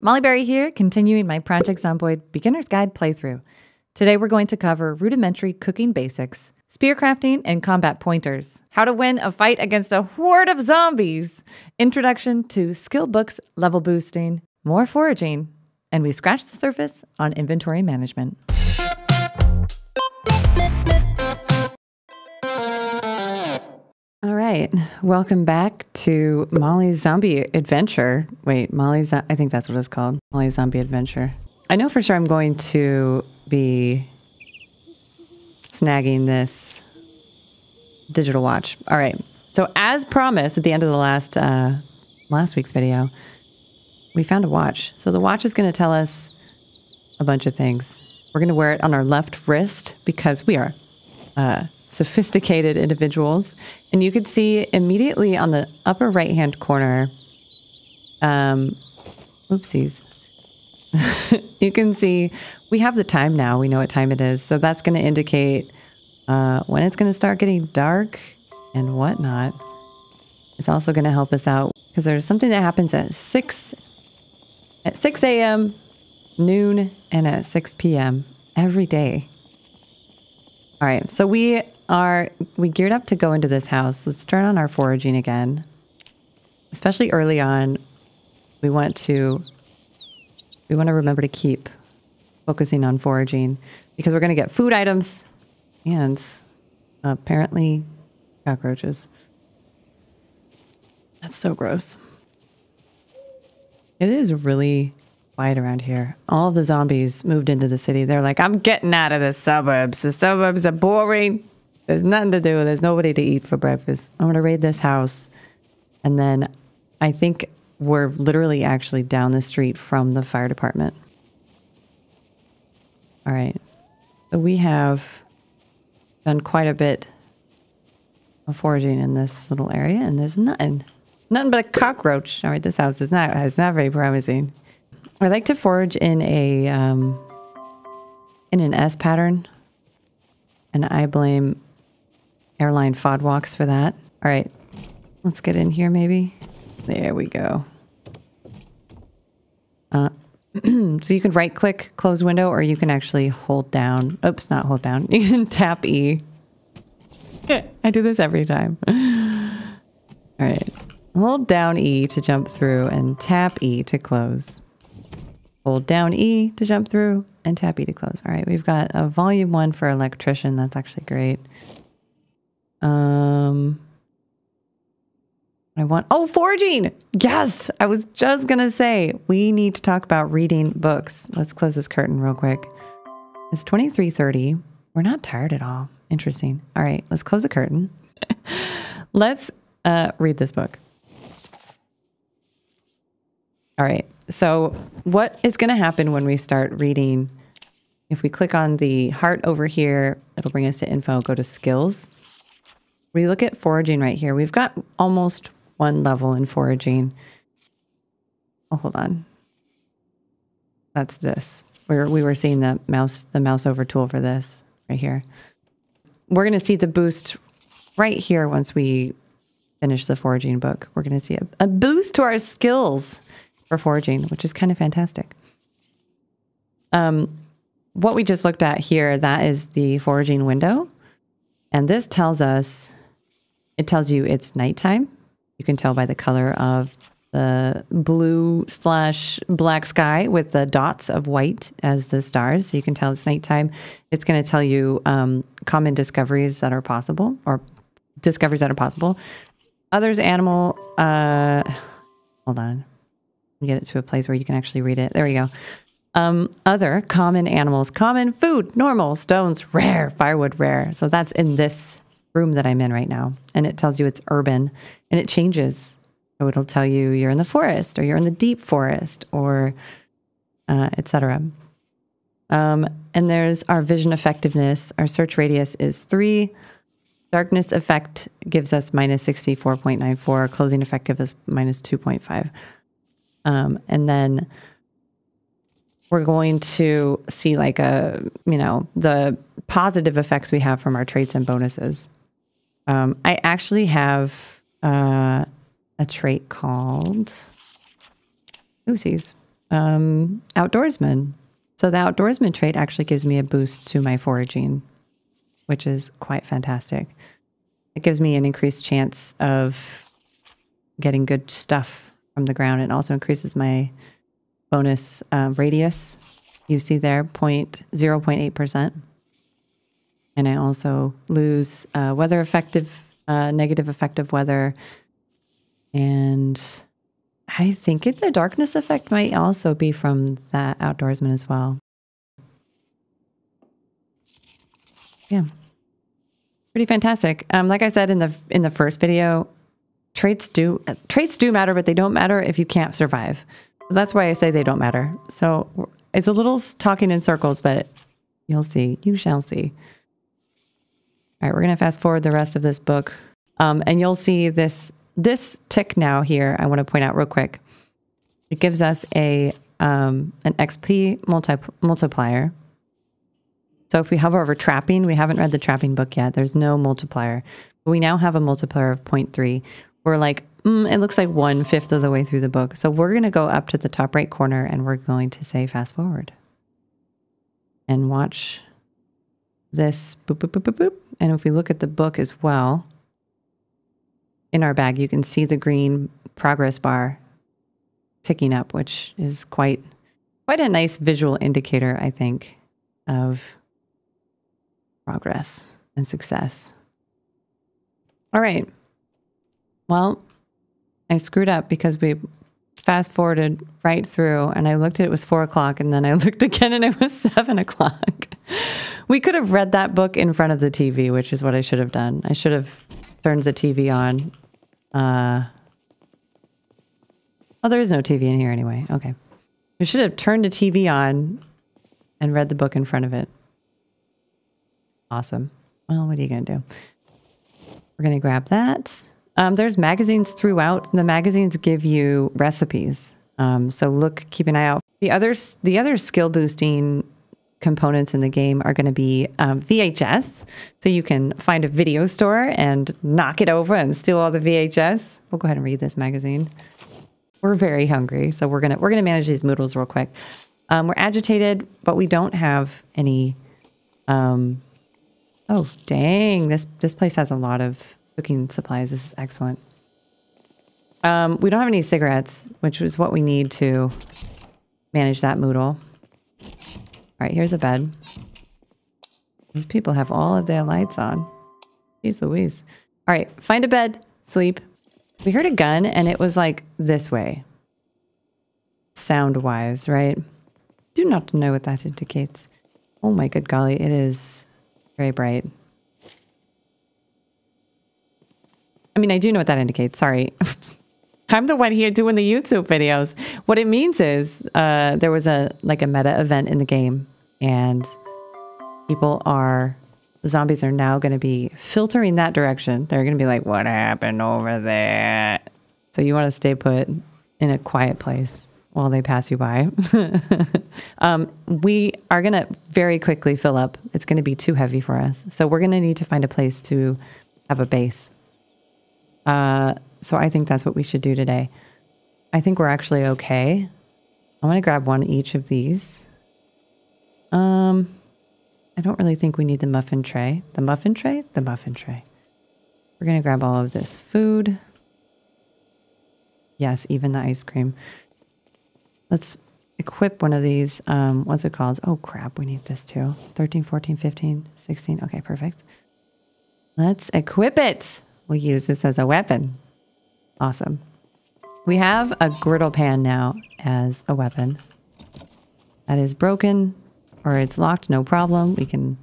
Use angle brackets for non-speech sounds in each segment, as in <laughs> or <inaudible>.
Molly Berry here, continuing my Project Zomboid Beginner's Guide playthrough. Today we're going to cover rudimentary cooking basics, spear crafting and combat pointers, how to win a fight against a horde of zombies, introduction to skill books level boosting, more foraging, and we scratch the surface on inventory management. All right, welcome back to Molly's Zombie Adventure. Wait, Molly's, I think that's what it's called. Molly's Zombie Adventure. I know for sure I'm going to be snagging this digital watch. All right. So as promised at the end of the last uh, last week's video, we found a watch. So the watch is going to tell us a bunch of things. We're going to wear it on our left wrist because we are uh, sophisticated individuals. And you could see immediately on the upper right hand corner, um, oopsies. <laughs> you can see we have the time now. We know what time it is. So that's going to indicate uh, when it's going to start getting dark and whatnot. It's also going to help us out because there's something that happens at 6 at 6 a.m., noon, and at 6 p.m. every day. All right, so we are we geared up to go into this house. Let's turn on our foraging again. Especially early on, we want to we want to remember to keep focusing on foraging because we're going to get food items and apparently cockroaches. That's so gross. It is really quiet around here. All the zombies moved into the city. They're like, I'm getting out of the suburbs. The suburbs are boring. There's nothing to do. There's nobody to eat for breakfast. I'm going to raid this house. And then I think we're literally actually down the street from the fire department. All right. So we have done quite a bit of foraging in this little area, and there's nothing. Nothing but a cockroach. All right, this house is not is not very promising. I like to forage in a um, in an S pattern, and I blame airline FOD walks for that. All right, let's get in here maybe. There we go. Uh, <clears throat> so you can right click, close window, or you can actually hold down. Oops, not hold down. <laughs> You can tap E. <laughs> I do this every time. All right. Hold down E to jump through and tap E to close. Hold down E to jump through and tap E to close. All right, we've got a volume one for electrician. That's actually great. Um, I want, oh, foraging. Yes. I was just going to say, we need to talk about reading books. Let's close this curtain real quick. It's 2330. We're not tired at all. Interesting. All right, let's close the curtain. <laughs> let's uh, read this book. All right. So, what is going to happen when we start reading? If we click on the heart over here, it'll bring us to info, go to skills. We look at foraging right here. We've got almost one level in foraging. Oh, hold on. That's this. Where we were seeing the mouse, the mouse over tool for this right here. We're going to see the boost right here once we finish the foraging book. We're going to see a, a boost to our skills for foraging, which is kind of fantastic. Um, what we just looked at here, that is the foraging window. And this tells us, it tells you it's nighttime. You can tell by the color of the blue slash black sky with the dots of white as the stars. So you can tell it's nighttime. It's going to tell you um, common discoveries that are possible or discoveries that are possible. Others animal, uh, hold on get it to a place where you can actually read it. There we go. Um, other common animals, common food, normal, stones, rare, firewood, rare. So that's in this room that I'm in right now. And it tells you it's urban and it changes. So it'll tell you you're in the forest or you're in the deep forest or uh, etc. Um, and there's our vision effectiveness. Our search radius is three. Darkness effect gives us minus 64.94. Closing effect gives us minus 2.5. Um, and then we're going to see like a, you know, the positive effects we have from our traits and bonuses. Um, I actually have uh, a trait called oopsies. um, outdoorsman. So the outdoorsman trait actually gives me a boost to my foraging, which is quite fantastic. It gives me an increased chance of getting good stuff from the ground. It also increases my bonus uh, radius. You see there, point, 0.8%. And I also lose uh, weather effective, uh, negative effective weather. And I think it, the darkness effect might also be from that outdoorsman as well. Yeah. Pretty fantastic. Um, like I said in the in the first video, traits do traits do matter, but they don't matter if you can't survive. So that's why I say they don't matter. So it's a little talking in circles, but you'll see. You shall see. All right, we're going to fast forward the rest of this book. Um, and you'll see this this tick now here, I want to point out real quick. It gives us a um, an XP multi multiplier. So if we hover over trapping, we haven't read the trapping book yet. There's no multiplier. But we now have a multiplier of 0.3. We're like, mm, it looks like one fifth of the way through the book. So we're going to go up to the top right corner and we're going to say fast forward and watch this boop, boop, boop, boop, boop. And if we look at the book as well, in our bag, you can see the green progress bar ticking up, which is quite quite a nice visual indicator, I think, of progress and success. All right. Well, I screwed up because we fast forwarded right through and I looked at it was four o'clock and then I <laughs> looked again and it was seven o'clock. We could have read that book in front of the TV, which is what I should have done. I should have turned the TV on. Uh, oh, there is no TV in here anyway. Okay. I should have turned the TV on and read the book in front of it. Awesome. Well, what are you going to do? We're going to grab that. Um, there's magazines throughout. The magazines give you recipes. Um, so look, keep an eye out. The others, the other skill boosting components in the game are going to be um, VHS. So you can find a video store and knock it over and steal all the VHS. We'll go ahead and read this magazine. We're very hungry, so we're gonna we're gonna manage these moodles real quick. Um, we're agitated, but we don't have any. Um, oh dang! This this place has a lot of cooking supplies. This is excellent. Um, we don't have any cigarettes, which is what we need to manage that moodle. All right, here's a bed. These people have all of their lights on. Jeez Louise. All right, find a bed, sleep. We heard a gun and it was like this way. Sound wise, right? Do not know what that indicates. Oh my good golly, it is very bright. I mean, I do know what that indicates. Sorry. <laughs> I'm the one here doing the YouTube videos. What it means is uh, there was a like a meta event in the game, and people are zombies are now going to be filtering that direction. They're going to be like, "What happened over there?" So you want to stay put in a quiet place while they pass you by. <laughs> um, we are going to very quickly fill up. It's going to be too heavy for us, so we're going to need to find a place to have a base. Uh, so I think that's what we should do today. I think we're actually okay. I'm going to grab one each of these. Um, I don't really think we need the muffin tray. The muffin tray? The muffin tray. We're going to grab all of this food. Yes, even the ice cream. Let's equip one of these. Um, what's it called? Oh, crap. We need this too. 13, 14, 15, 16. Okay, perfect. Let's equip it. We'll use this as a weapon. Awesome. We have a griddle pan now as a weapon. That is broken or it's locked, no problem. We can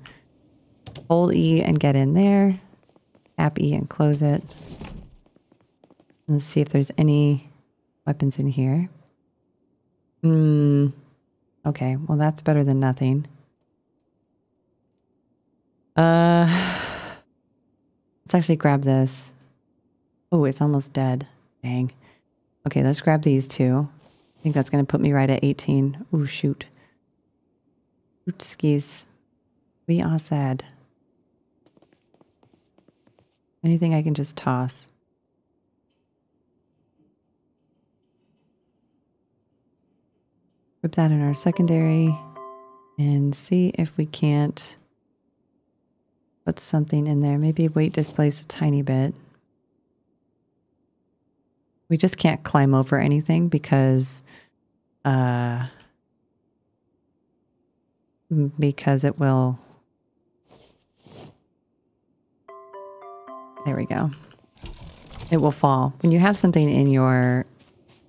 hold E and get in there. Tap E and close it. Let's see if there's any weapons in here. Hmm. Okay, well that's better than nothing. Uh, let's actually grab this. Oh, it's almost dead. Dang. Okay, let's grab these two. I think that's going to put me right at 18. Oh, shoot. Ootskis. We are sad. Anything I can just toss. Put that in our secondary and see if we can't put something in there. Maybe weight displace a tiny bit. We just can't climb over anything because uh, because it will. There we go. It will fall. When you have something in your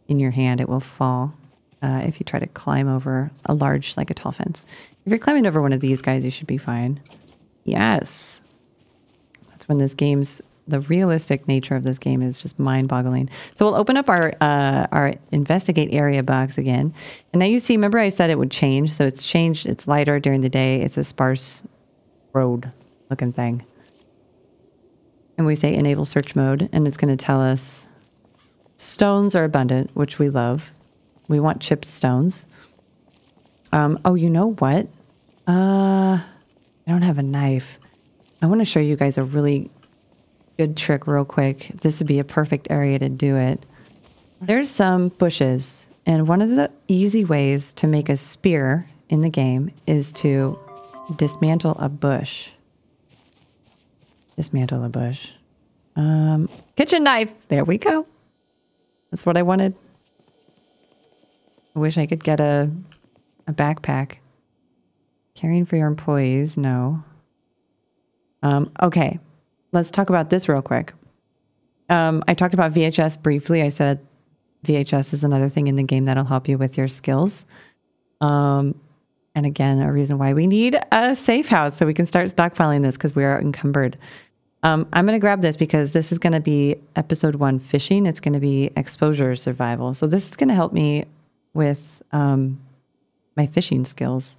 in your hand, it will fall uh, if you try to climb over a large, like a tall fence. If you're climbing over one of these guys, you should be fine. Yes. That's when this game's the realistic nature of this game is just mind-boggling. So we'll open up our uh, our investigate area box again, and now you see. Remember, I said it would change, so it's changed. It's lighter during the day. It's a sparse road looking thing, and we say enable search mode, and it's going to tell us stones are abundant, which we love. We want chipped stones. Um, oh, you know what? Uh, I don't have a knife. I want to show you guys a really good trick real quick. This would be a perfect area to do it. There's some bushes, and one of the easy ways to make a spear in the game is to dismantle a bush. Dismantle a bush. Um, kitchen knife. There we go. That's what I wanted. I wish I could get a a backpack. Caring for your employees, no. Um, okay, let's talk about this real quick. Um, I talked about VHS briefly. I said VHS is another thing in the game that'll help you with your skills. Um, and again, a reason why we need a safe house so we can start stockpiling this because we are encumbered. Um, I'm going to grab this because this is going to be episode one fishing. It's going to be exposure survival. So this is going to help me with um, my fishing skills,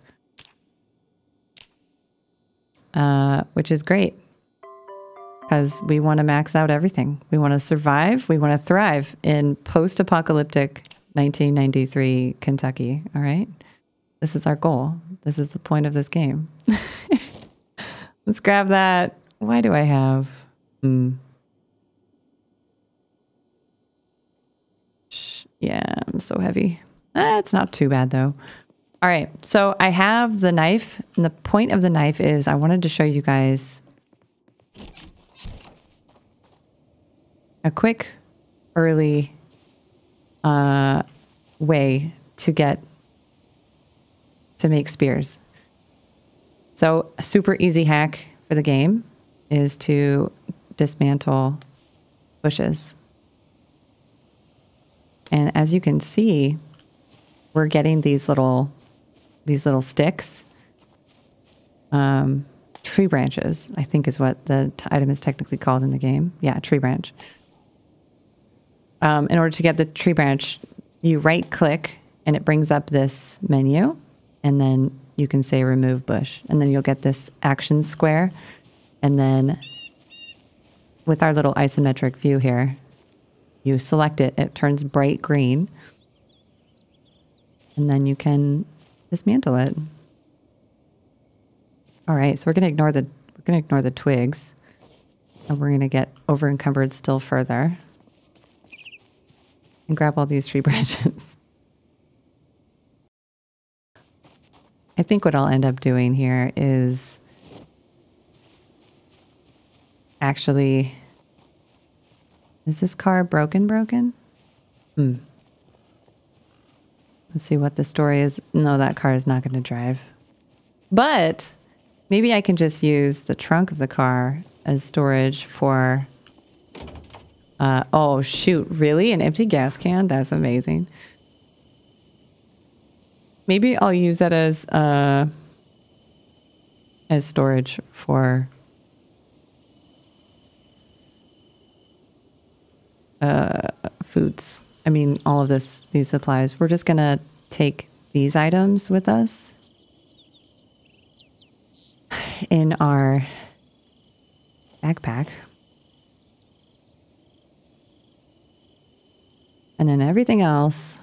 uh, which is great because we want to max out everything. We want to survive. We want to thrive in post apocalyptic 1993 Kentucky. All right. This is our goal. This is the point of this game. <laughs> Let's grab that. Why do I have. Hmm. Yeah, I'm so heavy. Eh, it's not too bad though. All right, so I have the knife, and the point of the knife is I wanted to show you guys a quick, early uh, way to get to make spears. So, a super easy hack for the game is to dismantle bushes. And as you can see, we're getting these little these little sticks. Um, tree branches, I think is what the item is technically called in the game. Yeah, tree branch. Um, in order to get the tree branch, you right click and it brings up this menu, and then you can say remove bush, and then you'll get this action square. And then with our little isometric view here, you select it, it turns bright green, and then you can dismantle it. All right, so we're going to ignore the we're going to ignore the twigs, and we're going to get over encumbered still further, and grab all these tree <laughs> branches. I think what I'll end up doing here is actually. Is this car broken? Broken? Hmm. Let's see what the story is. No, that car is not going to drive. But maybe I can just use the trunk of the car as storage for. Uh, oh, shoot. Really? An empty gas can? That's amazing. Maybe I'll use that as uh, as storage for uh, foods. I mean, all of this, these supplies. We're just going to take these items with us in our backpack. And then everything else.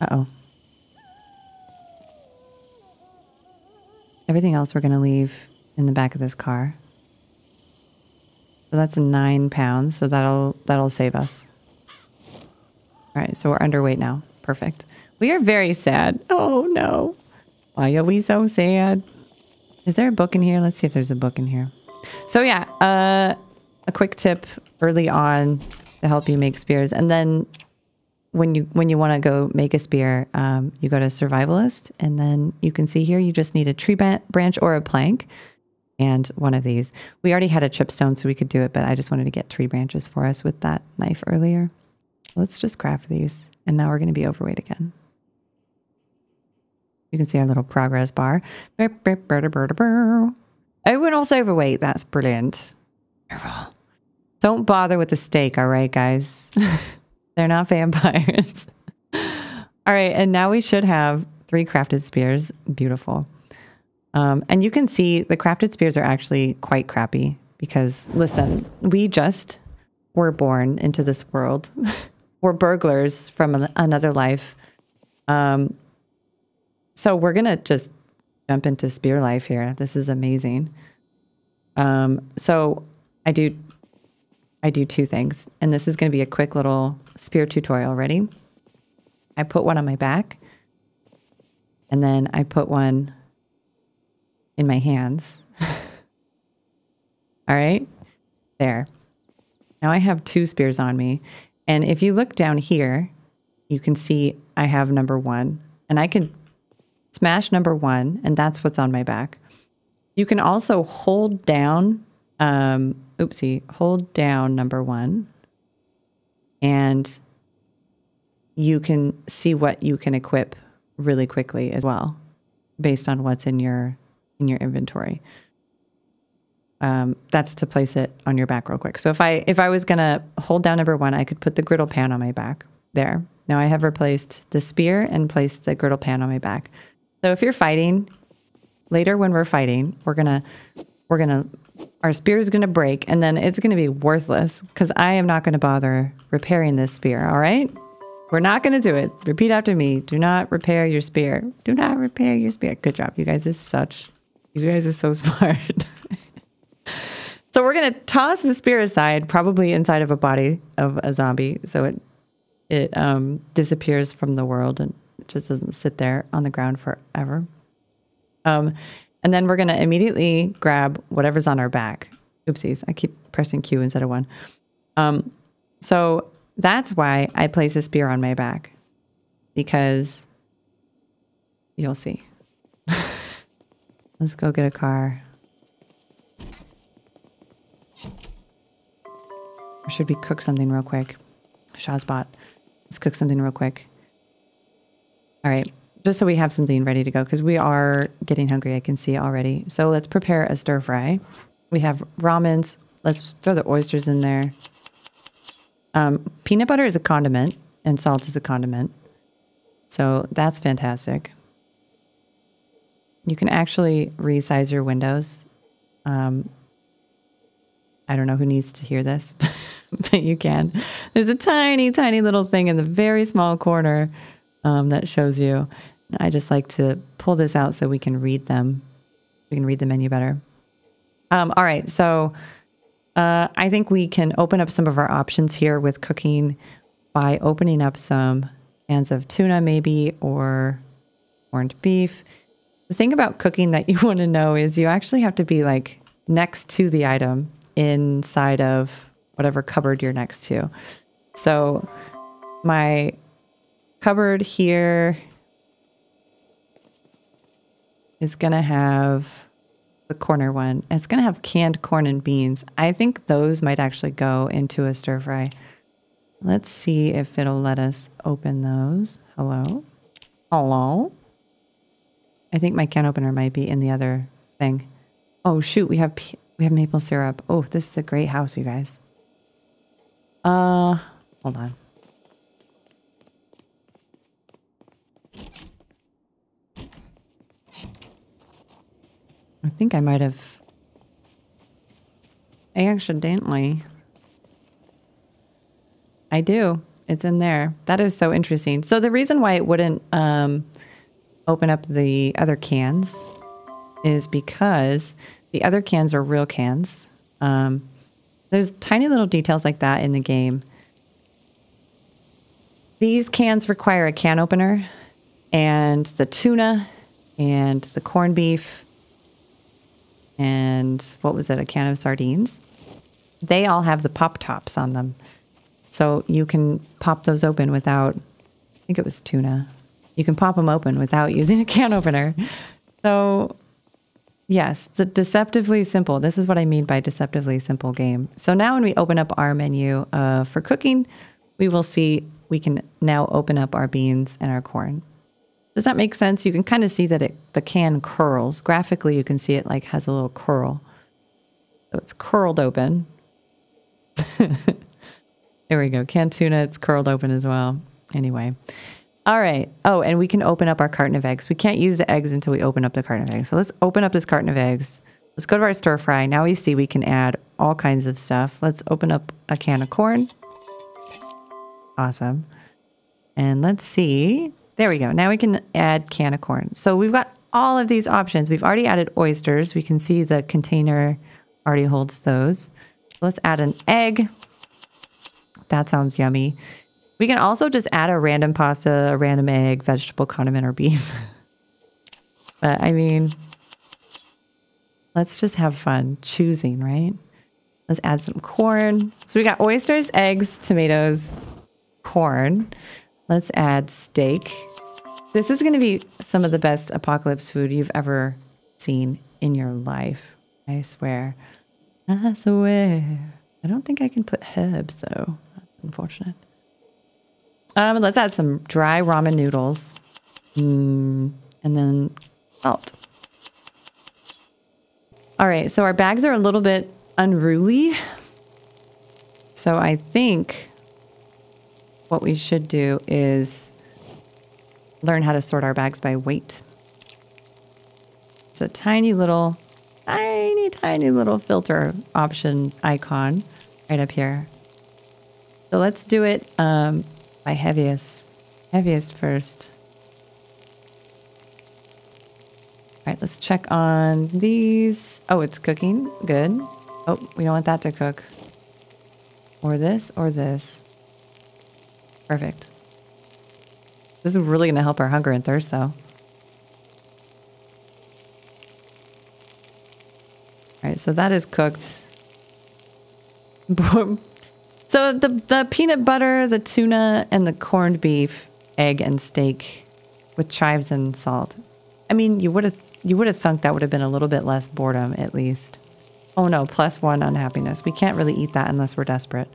Uh oh. Everything else we're going to leave in the back of this car. So that's nine pounds. So that'll that'll save us. All right, so we're underweight now. perfect. We are very sad. Oh no. Why are we so sad? Is there a book in here? Let's see if there's a book in here. So yeah, uh, a quick tip early on to help you make spears, and then when you when you want to go make a spear, um, you go to survivalist, and then you can see here you just need a tree branch or a plank, and one of these. We already had a chipstone, so we could do it, but I just wanted to get tree branches for us with that knife earlier. Let's just craft these, and now we're going to be overweight again. You can see our little progress bar. I went also overweight. That's brilliant. Don't bother with the steak, all right, guys? <laughs> They're not vampires. <laughs> all right, and now we should have three crafted spears. Beautiful. Um, and you can see the crafted spears are actually quite crappy because, listen, we just were born into this world. <laughs> we're burglars from an, another life. Um, so we're going to just jump into spear life here. This is amazing. Um, so I do, I do two things, and this is going to be a quick little spear tutorial. Ready? I put one on my back, and then I put one in my hands. <laughs> All right, there. Now I have two spears on me, and if you look down here, you can see I have number one, and I can smash number one, and that's what's on my back. You can also hold down, um, oopsie, hold down number one, and you can see what you can equip really quickly as well, based on what's in your in your inventory. Um, that's to place it on your back real quick. So if I if I was gonna hold down number one, I could put the griddle pan on my back there. Now I have replaced the spear and placed the griddle pan on my back. So if you're fighting, later when we're fighting, we're gonna we're gonna our spear is gonna break and then it's gonna be worthless because I am not gonna bother repairing this spear, all right? We're not gonna do it. Repeat after me. Do not repair your spear. Do not repair your spear. Good job. You guys is such you guys are so <laughs> smart. so we're gonna toss the spear aside, probably inside of a body of a zombie, so it it um, disappears from the world and just doesn't sit there on the ground forever. Um, and then we're going to immediately grab whatever's on our back. Oopsies, I keep pressing Q instead of one. Um, so that's why I place a spear on my back because you'll see. <laughs> Let's go get a car. Or should we cook something real quick? Shazbot. Let's cook something real quick. All right, just so we have something ready to go because we are getting hungry, I can see already. So let's prepare a stir fry. We have ramens. Let's throw the oysters in there. Um, peanut butter is a condiment and salt is a condiment. So that's fantastic. You can actually resize your windows. Um, I don't know who needs to hear this, <laughs> but you can. There's a tiny, tiny little thing in the very small corner um, that shows you. I just like to pull this out so we can read them. We can read the menu better. Um, all right, so uh, I think we can open up some of our options here with cooking by opening up some cans of tuna, maybe, or corned beef. The thing about cooking that you <laughs> want to know is you actually have to be like next to the item inside of whatever cupboard you're next to. So my cupboard here is going to have the corner one. It's going to have canned corn and beans. I think those might actually go into a stir fry. Let's see if it'll let us open those. Hello? Hello? I think my can opener might be in the other thing. Oh shoot, we have we have maple syrup. Oh, this is a great house, you guys. Uh, hold on. I think I might have accidentally. I do. It's in there. That is so interesting. So the reason why it wouldn't um, open up the other cans is because the other cans are real cans. Um, there's tiny little details like that in the game. these cans require a can opener, and the tuna, and the corned beef, and what was it? A can of sardines. They all have the pop tops on them. So you can pop those open without, I think it was tuna. You can pop them open without <laughs> using a can opener. So, yes, the deceptively simple. This is what I mean by deceptively simple game. So now when we open up our menu uh, for cooking, we will see we can now open up our beans and our corn. Does that make sense? You can kind of see that it the can curls. Graphically, you can see it like has a little curl. So it's curled open. <laughs> there we go. Canned tuna, it's curled open as well. Anyway. All right. Oh, and we can open up our carton of eggs. We can't use the eggs until we open up the carton of eggs. So let's open up this carton of eggs. Let's go to our stir fry. Now we see we can add all kinds of stuff. Let's open up a can of corn. Awesome. And let's see. There we go. Now we can add can of corn. So we've got all of these options. We've already added oysters. We can see the container already holds those. Let's add an egg. That sounds yummy. We can also just add a random pasta, a random egg, vegetable condiment, or beef. <laughs> but I mean, let's just have fun choosing, right? Let's add some corn. So we got oysters, eggs, tomatoes, corn. Let's add steak. This is going to be some of the best apocalypse food you've ever seen in your life. I swear. I swear. I don't think I can put herbs though. That's unfortunate. Um, let's add some dry ramen noodles. Mm, and then salt. All right, so our bags are a little bit unruly. So I think what we should do is learn how to sort our bags by weight. It's a tiny little, tiny, tiny little filter option icon right up here. So let's do it um, by heaviest. Heaviest first. All right, let's check on these. Oh, it's cooking. Good. Oh, we don't want that to cook. Or this, or this. Perfect. This is really going to help our hunger and thirst, though. All right, so that is cooked. <laughs> Boom. So the the peanut butter, the tuna, and the corned beef, egg, and steak with chives and salt. I mean, you would have you would have thunk that would have been a little bit less boredom, at least. Oh no, plus one unhappiness. We can't really eat that unless we're desperate.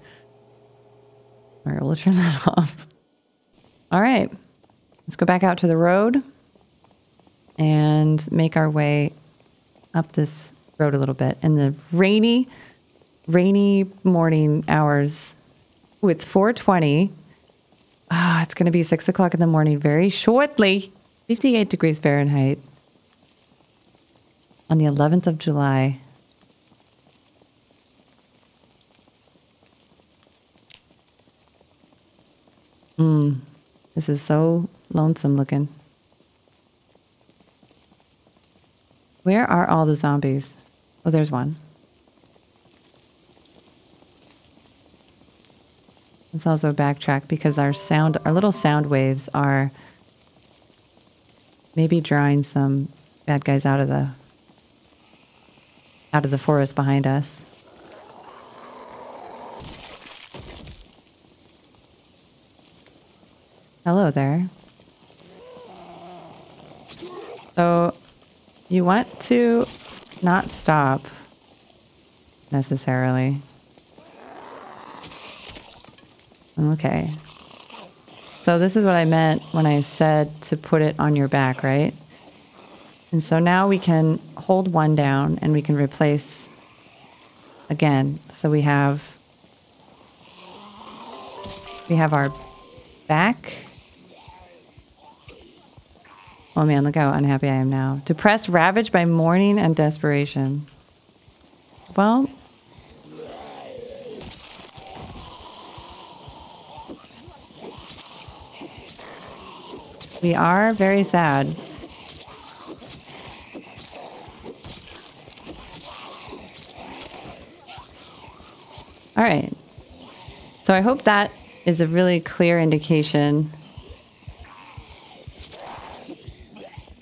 All right, we'll turn <laughs> that off. All right, let's go back out to the road and make our way up this road a little bit. In the rainy rainy morning hours. Ooh, it's 420. Ah, it's going to be 6 o'clock in the morning very shortly. 58 degrees Fahrenheit on the 11th of July. Hmm. This is so lonesome looking. Where are all the zombies? Oh, there's one. Let's also backtrack because our sound, our little sound waves are maybe drawing some bad guys out of the out of the forest behind us. Hello there. So you want to not stop necessarily. Okay. So this is what I meant when I said to put it on your back, right? And so now we can hold one down and we can replace again. So we have we have our back. Oh man, look how unhappy I am now. Depressed, ravaged by mourning and desperation. Well, We are very sad. All right. So I hope that is a really clear indication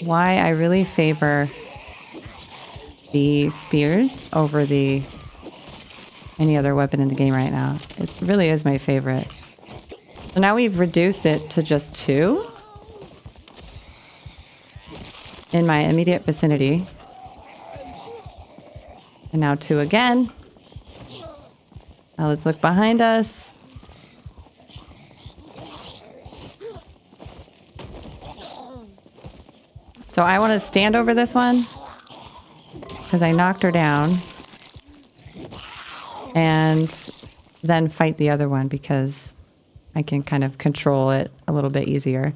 why I really favor the spears over the any other weapon in the game right now. It really is my favorite. So now we've reduced it to just two in my immediate vicinity. And now two again. Now let's look behind us. So I want to stand over this one because I knocked her down and then fight the other one because I can kind of control it a little bit easier.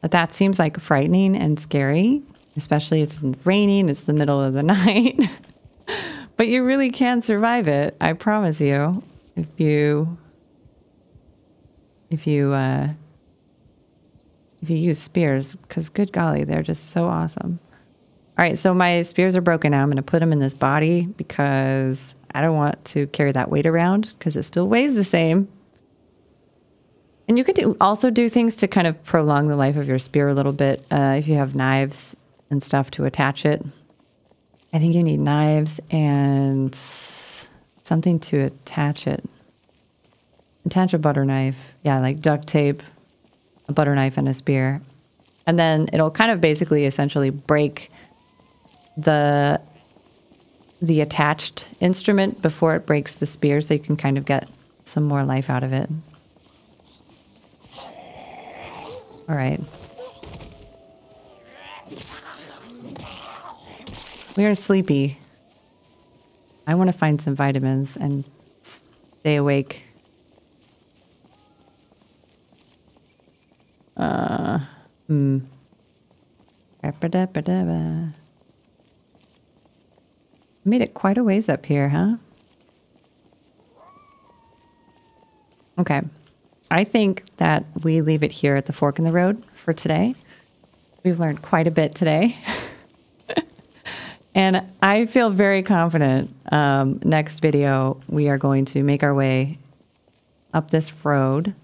But that seems like frightening and scary, especially it's raining, it's the middle of the <laughs> night. but you really can survive it, I promise you. If you if you uh if you use spears because good golly, they're just so awesome. All right, so my spears are broken now. I'm going to put them in this body because I don't want to carry that weight around because it still weighs the same. And you could do, also do things to kind of prolong the life of your spear a little bit uh, if you have knives and stuff to attach it. I think you need knives and something to attach it. Attach a butter knife. Yeah, like duct tape, a butter knife, and a spear. And then it'll kind of basically essentially break the the attached instrument before it breaks the spear so you can kind of get some more life out of it. All right. We are sleepy. I want to find some vitamins and stay awake. Uh, hmm made it quite a ways up here, huh? Okay. I think that we leave it here at the fork in the road for today. We've learned quite a bit today. <laughs> and I feel very confident. Um, next video, we are going to make our way up this road.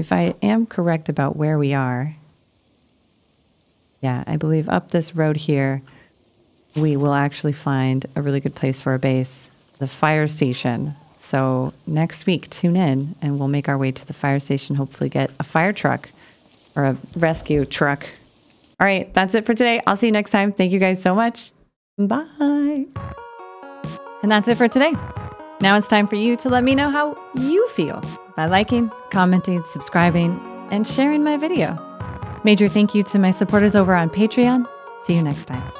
If I am correct about where we are, yeah, I believe up this road here, we will actually find a really good place for a base the fire station. So next week, tune in and we'll make our way to the fire station, hopefully, get a fire truck or a rescue truck. All right, that's it for today. I'll see you next time. Thank you guys so much. Bye. And that's it for today. Now it's time for you to let me know how you feel by liking, commenting, subscribing, and sharing my video. Major thank you to my supporters over on Patreon. See you next time.